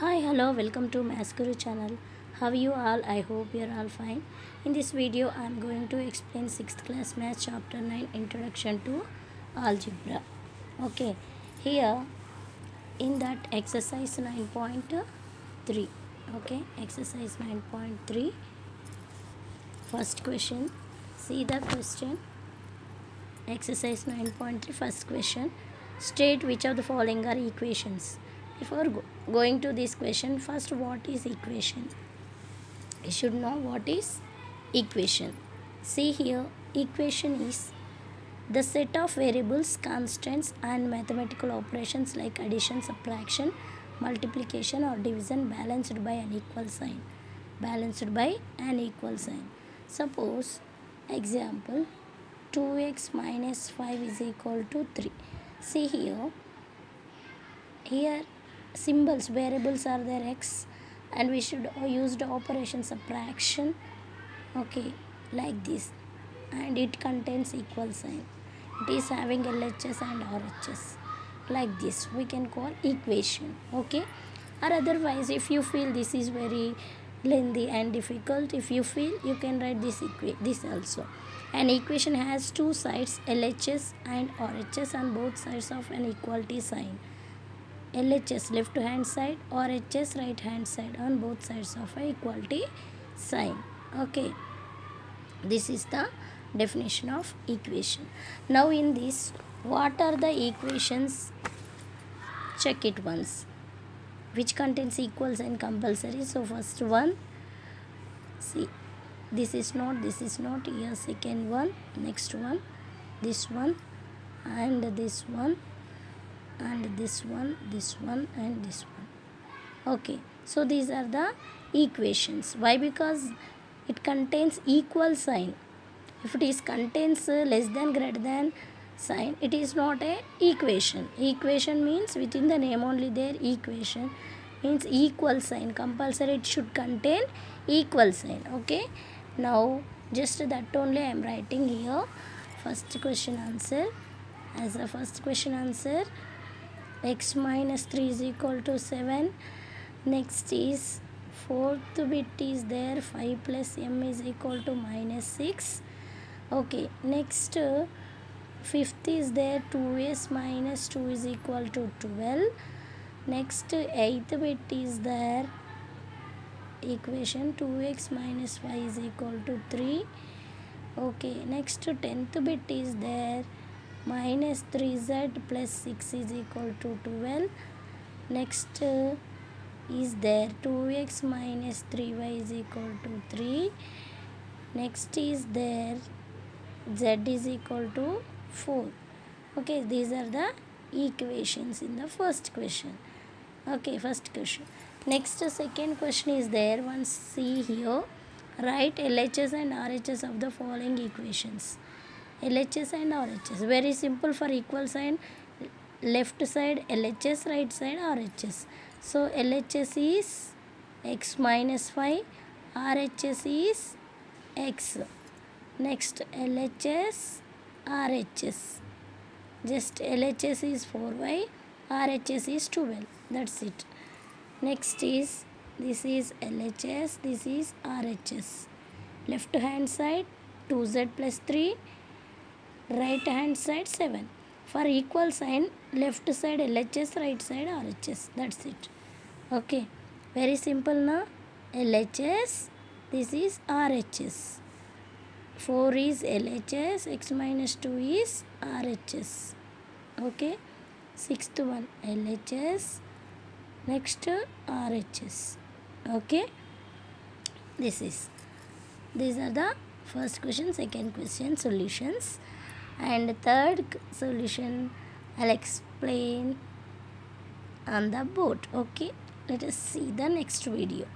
Hi, hello, welcome to Maths Guru channel. How are you all? I hope you're all fine. In this video, I'm going to explain 6th class Math chapter 9 Introduction to Algebra. Okay, here in that exercise 9.3. Okay, exercise 9.3. First question. See the question. Exercise 9.3 first question. State which of the following are equations. Before go- going to this question, first what is equation? You should know what is equation. See here, equation is the set of variables, constants and mathematical operations like addition, subtraction, multiplication or division balanced by an equal sign. Balanced by an equal sign. Suppose example 2x minus 5 is equal to 3. See here, here symbols variables are there x and we should use the operation subtraction. Okay like this. And it contains equal sign. It is having LHS and RHS like this we can call equation. Okay? Or otherwise if you feel this is very lengthy and difficult if you feel you can write this this also. An equation has two sides LHS and RHS on both sides of an equality sign LHS left hand side RHS right hand side on both sides of a equality sign. Okay. This is the definition of equation. Now in this what are the equations? Check it once. Which contains equals and compulsory? So first one see this is not this is not. Here second one next one this one and this one and this one this one and this one. Okay so these are the equations. Why? Because it contains equal sign. If it is contains uh, less than greater than sign it is not a equation. Equation means within the name only there equation means equal sign. Compulsory it should contain equal sign. Okay now just that only i am writing here. First question answer. As a first question answer x minus 3 is equal to 7 next is fourth bit is there 5 plus m is equal to minus 6 okay next uh, fifth is there 2s minus 2 is equal to 12 next eighth bit is there equation 2x minus 5 is equal to 3 okay next uh, 10th bit is there minus 3z plus 6 is equal to 12 next uh, is there 2x minus 3y is equal to 3 next is there z is equal to 4 okay these are the equations in the first question. Okay first question. Next second question is there. Once see here. Write LHS and RHS of the following equations LHS and RHS. Very simple for equal sign. Left side LHS, right side RHS. So LHS is x minus 5, RHS is x. Next LHS, RHS. Just LHS is 4y, RHS is 12. That's it. Next is this is LHS, this is RHS. Left hand side 2z plus 3 right hand side 7 for equal sign left side LHS right side RHS that's it. Okay. Very simple now LHS this is RHS 4 is LHS x minus 2 is RHS okay. Sixth one LHS next RHS okay. This is. These are the first question second question solutions and third solution I'll explain on the board okay? Let us see the next video